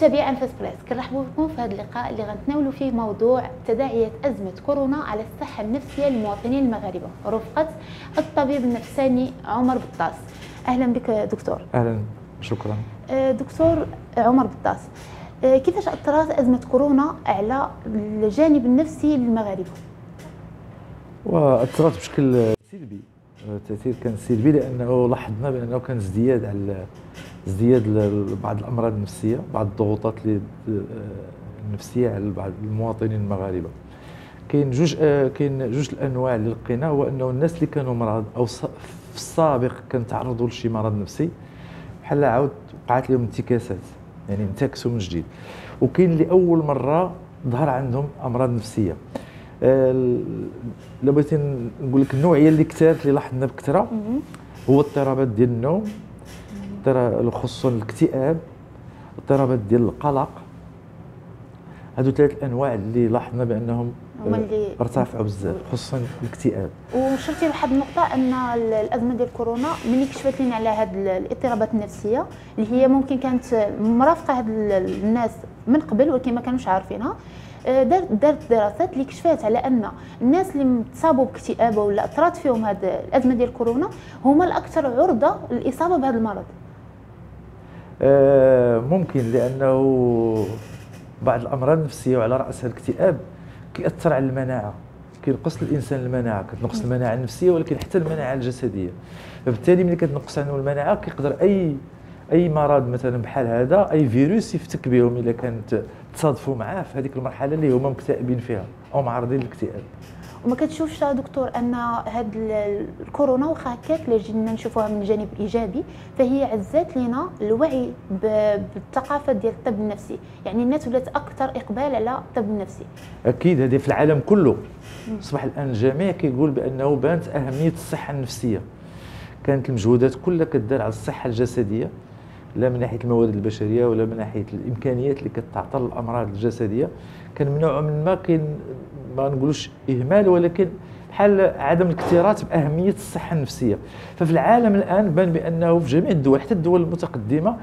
متابعي أنفاس بريس كنرحبوا بكم في هذا اللقاء اللي غنتناولوا فيه موضوع تداعيات أزمة كورونا على الصحة النفسية للمواطنين المغاربة رفقة الطبيب النفساني عمر بطاس. أهلا بك دكتور. أهلا شكرا. آه، دكتور عمر بطاس آه، كيفاش اثرت أزمة كورونا على الجانب النفسي للمغاربة؟ واثرت بشكل سلبي التاثير كان سلبي لأنه لاحظنا بأنه كان ازدياد على ازدياد بعض الأمراض النفسية بعض الضغوطات النفسية على بعض المواطنين المغاربة. كاين جوج كاين جوج الأنواع اللي لقينا هو أنه الناس اللي كانوا مرض أو في السابق كانوا تعرضوا لشي مرض نفسي بحال عاود وقعت لهم انتكاسات يعني انتكسوا من جديد. وكاين اللي أول مرة ظهر عندهم أمراض نفسية. لو بغيتي نقول لك النوعية اللي كثرت اللي لاحظنا بكثرة هو اضطرابات ديال النوم خصوصا الاكتئاب اضطرابات ديال القلق. هادو ثلاث الانواع اللي لاحظنا بأنهم هما اللي ارتفعوا بزاف خصوصا الاكتئاب. وشرتي لواحد النقطة أن الأزمة ديال كورونا ملي كشفت لنا على هذه الاضطرابات النفسية اللي هي ممكن كانت مرافقة هاد الناس من قبل ولكن ما كانوش عارفينها آه، دارت دارت دراسات اللي كشفات على أن الناس اللي تصابوا باكتئاب ولا اثرت فيهم هذه الأزمة ديال كورونا هما الأكثر عرضة للإصابة بهذا المرض. آه، ممكن لأنه بعض الأمراض النفسية وعلى راسها الاكتئاب كيأثر على المناعة كينقص الإنسان المناعة كتنقص المناعة النفسية ولكن حتى المناعة الجسدية. فبالتالي ملي كتنقص عنه المناعة كيقدر أي أي مرض مثلا بحال هذا أي فيروس يفتك بهم اذا كانت تصادفوا معاه في هذيك المرحلة اللي هما مكتئبين فيها أو معرضين للاكتئاب وما كتشوفش دكتور أن هاد الكورونا واخا هكاك اللي جينا نشوفوها من جانب إيجابي فهي عزات لنا الوعي بالثقافة ديال الطب النفسي. يعني الناس ولات أكثر إقبال على الطب النفسي. أكيد هذه في العالم كله. اصبح الآن الجميع كيقول بأنه بانت أهمية الصحة النفسية. كانت المجهودات كلها كدار على الصحة الجسدية. لا من ناحية الموارد البشرية ولا من ناحية الإمكانيات اللي كتعطى الامراض الجسدية. كان من نوع من ما كاين ما نقولوش إهمال ولكن بحال عدم الاكتراث بأهمية الصحة النفسية. ففي العالم الآن بان بأنه في جميع الدول حتى الدول المتقدمة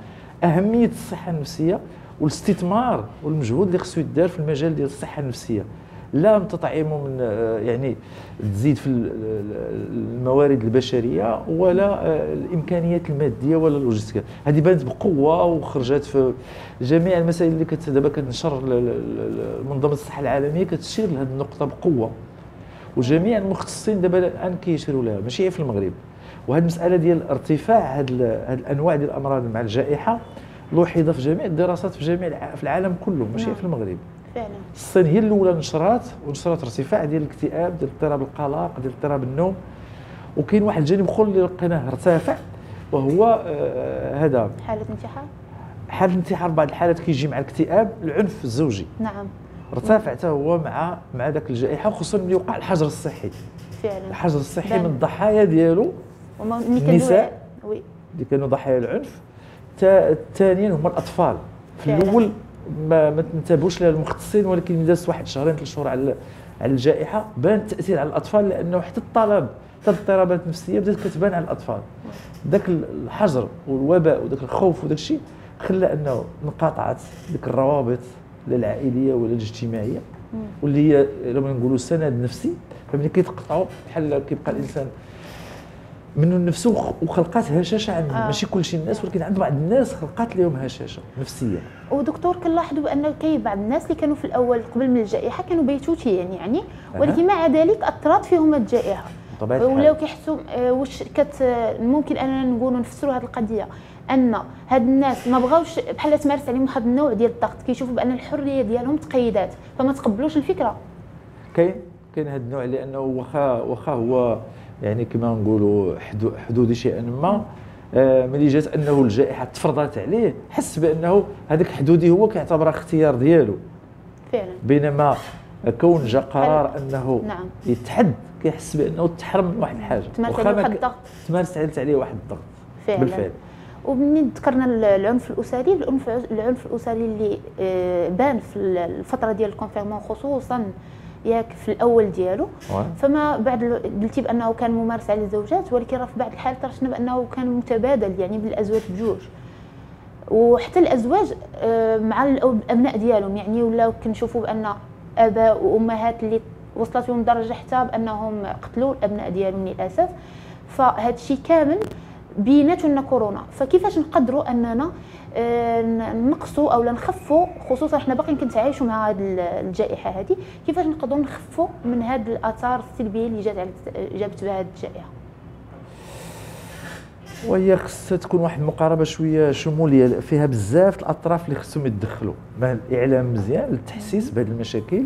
أهمية الصحة النفسية والاستثمار والمجهود اللي خصو يدار في المجال ديال الصحة النفسية. لا تطعيمه من آه، يعني تزيد في الموارد البشرية ولا آه، الإمكانيات المادية ولا اللوجستيه هذه بانت بقوة وخرجت في جميع المسائل اللي كت دابا كتنشر منظمة الصحة العالمية كتشير لهذه النقطة بقوة. وجميع المختصين دابا الآن كيشيروا لها ماشي في المغرب. وهذه المسألة ديال ارتفاع هذه الأنواع ديال الأمراض مع الجائحة لوحظ في جميع الدراسات في جميع في العالم كله ماشي نعم. في المغرب. فعلا. الصين هي الأولى نشرات ونشرات ارتفاع ديال الاكتئاب ديال اضطراب القلق ديال اضطراب النوم. وكاين واحد الجانب أخر اللي لقيناه ارتفع وهو آه هذا. حالة انتحار حالة الانتحار بعض الحالات كيجي مع الاكتئاب العنف الزوجي. نعم. ارتفع حتى هو مع مع ذاك الجائحة وخصوصا ملي وقع الحجر الصحي. فعلا. الحجر الصحي من الضحايا ديالو النساء وي. اللي كانوا ضحايا العنف. ثانيا هما الأطفال. في الأول ما ما تنتبهوش لها المختصين ولكن دازت واحد شهرين ثلاث شهور على على الجائحة بان التأثير على الأطفال لأنه حتى الطلب حتى الاضطرابات النفسية بدات كتبان على الأطفال. ذاك الحجر والوباء وذاك الخوف وذاك الشيء خلى أنه انقطعت ذيك الروابط لا العائلية ولا الاجتماعية واللي هي لما نقولوا سند نفسي فملي كيتقطعوا بحال كيبقى الإنسان منه نفسه وخلقات هشاشة عند آه. ماشي كل شيء الناس ولكن عند بعض الناس خلقات لهم هشاشة نفسية. ودكتور كنلاحظوا بأن كاين بعض الناس اللي كانوا في الأول قبل من الجائحة كانوا بيتوتيين يعني ولكن مع ذلك اثرت فيهم الجائحة. ولاو كيحسوا آه، واش كت ممكن أننا نقولوا نفسروا هذه القضية أن هاد الناس ما بغاوش بحال تمارس عليهم واحد النوع ديال الضغط كيشوفوا بأن الحرية ديالهم تقيدات فما تقبلوش الفكرة. كاين كاين هذا النوع لأنه واخا واخا هو يعني كما نقولوا حدودي شيئا ما آه ملي جات أنه الجائحة تفرضت عليه حس بأنه هذاك حدودي هو كيعتبرها اختيار ديالو. فعلا. بينما كون جا قرار أنه نعم. يتحد كيحس بأنه تحرم من واحد الحاجة. تمارس عليه واحد الضغط. تمارس عليه واحد الضغط. فعلا. بالفعل. ومنين ذكرنا العنف الأسري؟ العنف العنف الأسري اللي آه، بان في الفترة ديال الكونفيرمون خصوصا ياك في الأول ديالو. فما بعد قلتي بأنه كان ممارس على الزوجات ولكن راه في بعض الحالات رشنا بأنه كان متبادل يعني بالأزواج بجوج. وحتى الأزواج آه، مع الأبناء ديالهم يعني ولاو كنشوفوا بأن آباء وأمهات اللي وصلت لهم درجة حتى بأنهم قتلوا الأبناء ديالهم للأسف. فهاد الشيء كامل بيناتو لنا كورونا. فكيفاش نقدروا أننا نقصوا أو نخفوا خصوصا إحنا باقيين كنتعايشوا مع هذه الجائحة هذه كيفاش نقدروا نخفوا من هذه الآثار السلبية اللي جات جابت بها هذه الجائحة؟ وهي خصها تكون واحد المقاربة شوية شمولية فيها بزاف الأطراف اللي خصهم يتدخلوا. مع الإعلام مزيان للتحسيس بهذه المشاكل.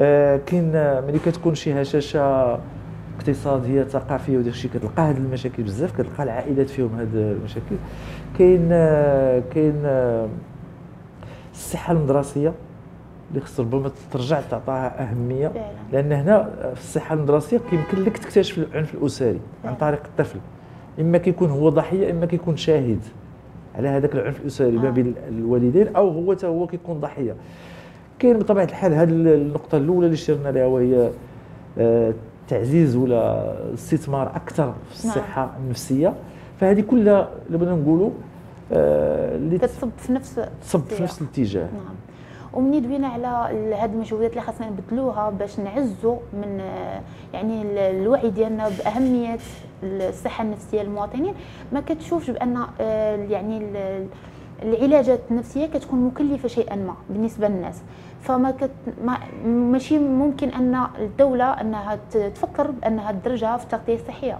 آه كاين ملي كتكون شي هشاشة اقتصاديه ثقافيه وداك الشيء كتلقى هذه المشاكل بزاف كتلقى العائلات فيهم هذه المشاكل. كاين كاين الصحة المدرسية اللي خص ربما ترجع تعطاها أهمية. لأن هنا في الصحة المدرسية كيمكن لك تكتشف العنف الأسري عن طريق الطفل. إما كيكون هو ضحية إما كيكون شاهد على هذاك العنف الأسري ما آه. بين الوالدين أو هو حتى هو كيكون ضحية. كاين بطبيعة الحال هذه النقطة الأولى اللي شرنا لها وهي آه، تعزيز ولا استثمار أكثر في نعم. الصحة النفسية فهذه كلها اللي بغينا نقولوا آه، اللي تصب في نفس تصب في نفس الاتجاه. نعم. ومني دوينا على هاد المجهودات اللي خاصنا نبدلوها باش نعزوا من يعني الوعي ديالنا بأهمية الصحة النفسية للمواطنين. ما كتشوفش بأن آه، يعني العلاجات النفسية كتكون مكلفة شيئا ما بالنسبة للناس. فما كت ما ماشي ممكن أن الدولة أنها تفكر بأنها تدرجها في التغطيه الصحيه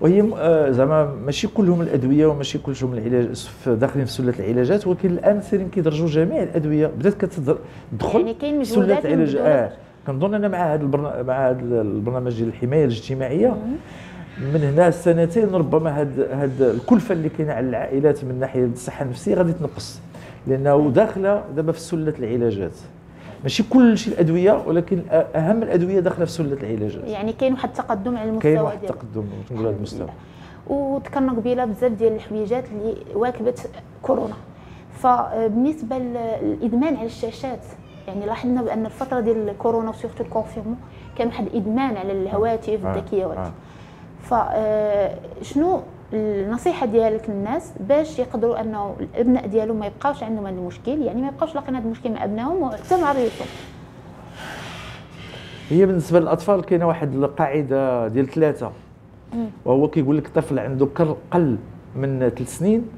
وهي آه، زعما ماشي كلهم الأدوية وماشي كلهم العلاج داخلين في سلة العلاجات ولكن الآن سيرين كيدرجوا جميع الأدوية؟ بدات كتدخل يعني كاين سلة العلاج. آه كنظن أنا مع هذا البرنامج مع هذا البرنامج ديال الحماية الاجتماعية. من هنا سنتين ربما هاد هاد الكلفة اللي كاينة على العائلات من ناحية الصحة النفسية غادي تنقص. لأنه داخلة دابا في سلة العلاجات. ماشي كل شيء الأدوية ولكن أهم الأدوية داخلة في سلة العلاجات. يعني كاين واحد التقدم على المستوى كاين واحد التقدم هذا المستوى. وذكرنا قبيلة بزاف ديال الحويجات اللي واكبت كورونا. فبالنسبة للإدمان على الشاشات يعني لاحظنا بأن الفترة ديال الكورونا و surtout ال confinement كان واحد الإدمان على الهواتف آه. الذكية آه. فشنو آه، النصيحة ديالك للناس باش يقدروا أنه الإبناء ديالهم ما يبقاوش عندهم هذا المشكل؟ يعني ما يبقاوش لاقين هذا المشكل مع أبنائهم وحتى مع ريوسهم هي بالنسبة للأطفال كاينة واحد القاعدة ديال ثلاثة. وهو كيقول لك طفل عنده أقل من ثلاث سنين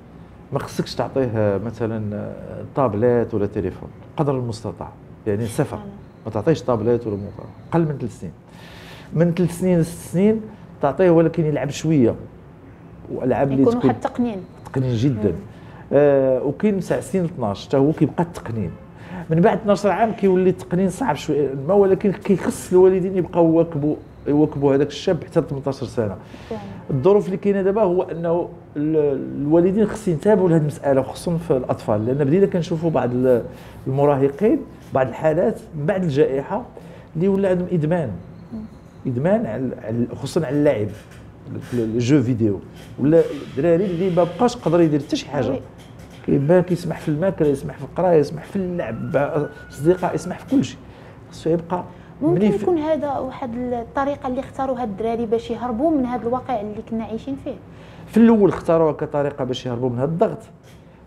ما خصكش تعطيه مثلا طابلات ولا تليفون قدر المستطاع. يعني zéro. ما تعطيش طابلات ولا موبايل. أقل من ثلاث سنين. من ثلاث سنين لست سنين تعطيه ولكن يلعب شوية. وألعاب اللي يكون واحد التقنين تقنين. جدا. آه وكاين سبع سنين 12 حتى هو كيبقى التقنين من بعد 12 عام كيولي التقنين صعب شوية. ما ولكن كيخص الوالدين يبقاو يواكبوا يواكبوا هذاك الشاب حتى 18 سنة. الظروف اللي كاينة دابا هو أنه الوالدين خص ينتبهوا لهذه المسألة خصوصا في الأطفال. لأن بدينا كنشوفوا بعض المراهقين بعض الحالات من بعد الجائحة اللي ولا عندهم إدمان. إدمان على خصوصا على اللعب الجو فيديو. ولا الدراري اللي ما بقاش قادر يدير حتى شي حاجة. كيبان كيسمح في الماكلة يسمح في القراية يسمح في اللعب أصدقاء يسمح في كل شيء. خصو يبقى ممكن يكون هذا واحد الطريقة اللي اختاروها الدراري باش يهربوا من هذا الواقع اللي كنا عايشين فيه. في الأول اختاروها كطريقة باش يهربوا من هذا الضغط.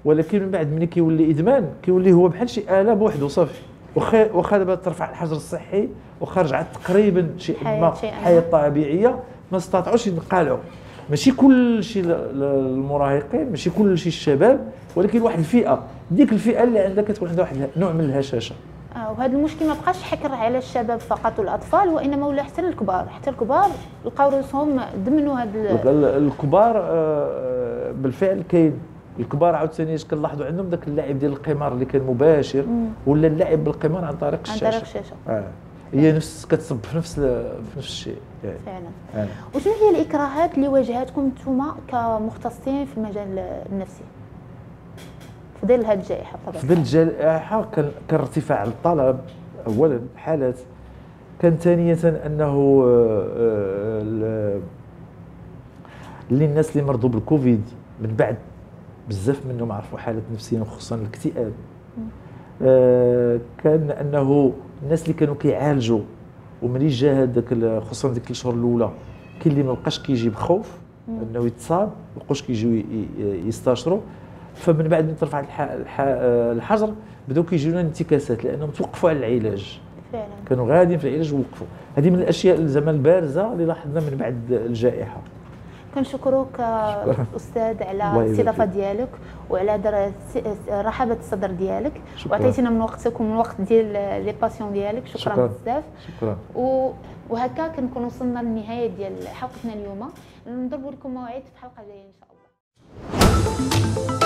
ولكن من بعد ملي كيولي إدمان كيولي هو بحال شي آلة بوحده صافي. واخا واخا دابا ترفع الحجر الصحي واخا رجعت تقريبا ما حياه طبيعية. ما استطاعوش ينقلعوا ماشي كل شيء المراهقين ماشي كل شيء الشباب ولكن واحد الفئة. ديك الفئة اللي عندها كتكون عندها واحد نوع من الهشاشة. آه وهذا المشكل ما بقاش حكر على الشباب فقط والأطفال وإنما ولا حتى الكبار. حتى الكبار لقاو راسهم دمنوا هذا الكبار آه بالفعل كاين الكبار عاوتاني اش كنلاحظوا عندهم ذاك اللعب ديال القمار اللي كان مباشر ولا اللعب بالقمار عن طريق الشاشة. عن طريق الشاشة. آه. هي نفس كتصب في نفس في نفس الشيء. يعني. فعلا. آه. وشنو هي الإكراهات اللي واجهتكم أنتم كمختصين في المجال النفسي؟ في ظل هذه الجائحة طبعا. في ظل الجائحة كان كان ارتفاع الطلب اولا حالات كان ثانية أنه آه، آه، اللي الناس اللي مرضوا بالكوفيد من بعد بزاف منهم عرفوا حالات نفسيه خصوصا الاكتئاب آه كان أنه الناس اللي كانوا كيعالجوا وملي جا هذاك خصوصا ديك الشهور الأولى كاين اللي ما بقاش كيجي بخوف أنه يتصاب ما بقاوش كيجيو يستاشروا فمن بعد ما ترفع الحجر بداو كيجيونا انتكاسات لأنهم توقفوا على العلاج. فعلا. كانوا غاديين في العلاج ووقفوا. هذه من الأشياء زعما البارزة اللي لاحظنا من بعد الجائحة. كنشكروك أستاذ على الاستضافه ديالك وعلى رحابة الصدر ديالك. وعطيتينا من وقتك ومن وقت ديال les patients ديالك. شكرا, شكرا. بزاف. شكرا. وهكا كنكون وصلنا للنهاية ديال حلقتنا اليوم. نضرب لكم موعد في حلقة جاية إن شاء الله.